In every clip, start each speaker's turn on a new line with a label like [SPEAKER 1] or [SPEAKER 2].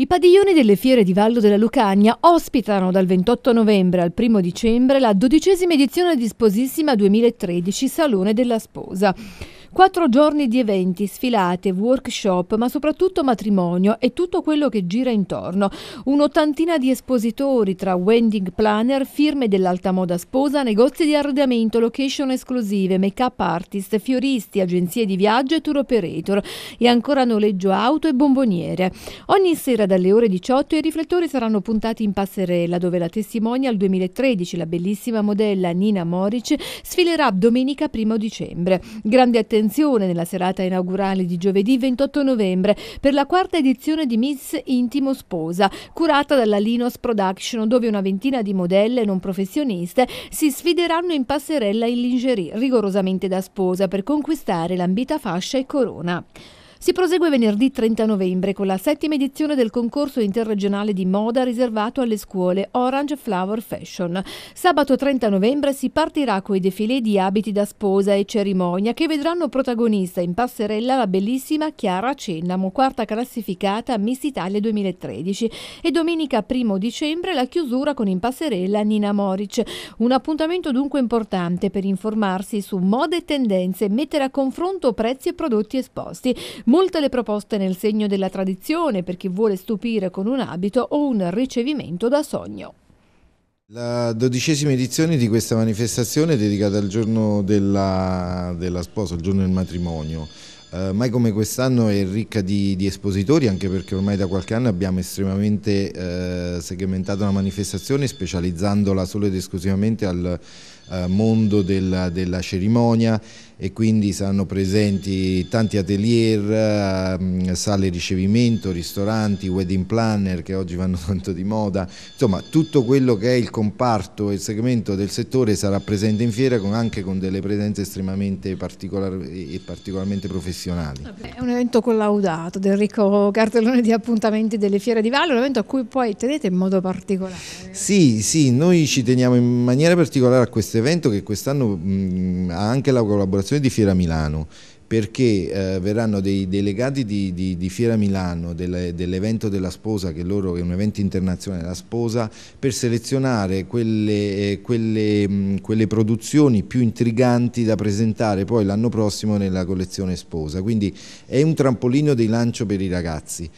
[SPEAKER 1] I padiglioni delle fiere di Vallo della Lucagna ospitano dal 28 novembre al 1 dicembre la dodicesima edizione di Sposissima 2013 Salone della Sposa. Quattro giorni di eventi, sfilate, workshop, ma soprattutto matrimonio e tutto quello che gira intorno. Un'ottantina di espositori tra wedding planner, firme dell'alta moda sposa, negozi di arredamento, location esclusive, make-up artist, fioristi, agenzie di viaggio e tour operator e ancora noleggio auto e bomboniere. Ogni sera dalle ore 18 i riflettori saranno puntati in passerella dove la testimonial 2013, la bellissima modella Nina Moric, sfilerà domenica 1 dicembre. Grande attenzione attenzione nella serata inaugurale di giovedì 28 novembre per la quarta edizione di Miss Intimo Sposa, curata dalla Linos Production, dove una ventina di modelle non professioniste si sfideranno in passerella in lingerie, rigorosamente da sposa, per conquistare l'ambita fascia e corona. Si prosegue venerdì 30 novembre con la settima edizione del concorso interregionale di moda riservato alle scuole Orange Flower Fashion. Sabato 30 novembre si partirà con i defilé di abiti da sposa e cerimonia che vedranno protagonista in passerella la bellissima Chiara Cennamo, quarta classificata Miss Italia 2013 e domenica 1 dicembre la chiusura con in passerella Nina Moric. Un appuntamento dunque importante per informarsi su mode e tendenze, mettere a confronto prezzi e prodotti esposti. Molte le proposte nel segno della tradizione per chi vuole stupire con un abito o un ricevimento da sogno.
[SPEAKER 2] La dodicesima edizione di questa manifestazione è dedicata al giorno della, della sposa, al giorno del matrimonio. Uh, mai come quest'anno è ricca di, di, espositori anche perché ormai da qualche anno abbiamo estremamente uh, segmentato la manifestazione specializzandola solo ed esclusivamente al uh, mondo della, della cerimonia e quindi saranno presenti tanti atelier, ehm, sale ricevimento, ristoranti, wedding planner che oggi vanno tanto di moda, insomma tutto quello che è il comparto e il segmento del settore sarà presente in fiera con, anche con delle presenze estremamente particolar e particolarmente professionali.
[SPEAKER 1] È un evento collaudato del ricco cartellone di appuntamenti delle fiere di Valle, un evento a cui poi tenete in modo particolare.
[SPEAKER 2] Sì, sì, noi ci teniamo in maniera particolare a questo evento che quest'anno ha anche la collaborazione di Fiera Milano perché eh, verranno dei delegati di, di, di Fiera Milano dell'evento della sposa, che loro è un evento internazionale della sposa, per selezionare quelle, eh, quelle, mh, quelle produzioni più intriganti da presentare poi l'anno prossimo nella collezione sposa. Quindi è un trampolino di lancio per i ragazzi.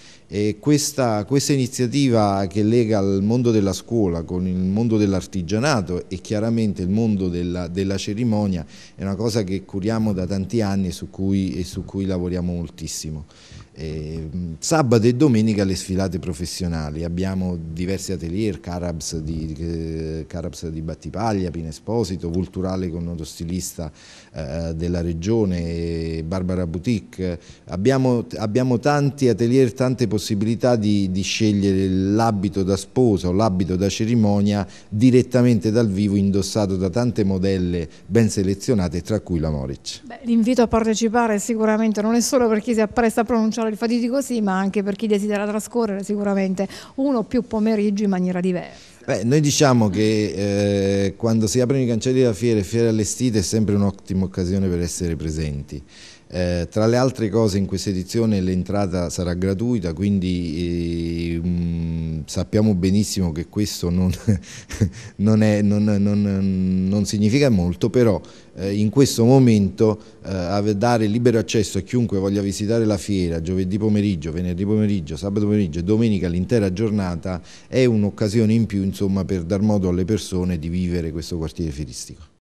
[SPEAKER 2] Questa, questa iniziativa che lega il mondo della scuola con il mondo dell'artigianato e chiaramente il mondo della, della, cerimonia è una cosa che curiamo da tanti anni su cui, e su cui lavoriamo moltissimo. Eh, sabato e domenica le sfilate professionali, abbiamo diversi atelier, Carabs di, eh, Carabs di Battipaglia, Pino Esposito, Vulturale con noto stilista eh, della regione, Barbara Boutique, abbiamo, abbiamo tanti atelier, tante possibilità di, di scegliere l'abito da sposa o l'abito da cerimonia direttamente dal vivo indossato da tante modelle ben selezionate tra cui la Moric.
[SPEAKER 1] L'invito a partecipare sicuramente non è solo per chi si appresta a pronunciare pronunciare il fatidico sì, ma anche per chi desidera trascorrere sicuramente uno o più pomeriggi in maniera diversa.
[SPEAKER 2] Beh, noi diciamo che eh, quando si aprono i cancelli della fiera e fiere allestite è sempre un'ottima occasione per essere presenti. Eh, tra le altre cose in questa edizione l'entrata sarà gratuita, quindi eh, mh, sappiamo benissimo che questo non, non, è, non, non significa molto, però eh, in questo momento eh, dare libero accesso a chiunque voglia visitare la fiera giovedì pomeriggio, venerdì pomeriggio, sabato pomeriggio e domenica l'intera giornata è un'occasione in più insomma, per dar modo alle persone di vivere questo quartiere fieristico.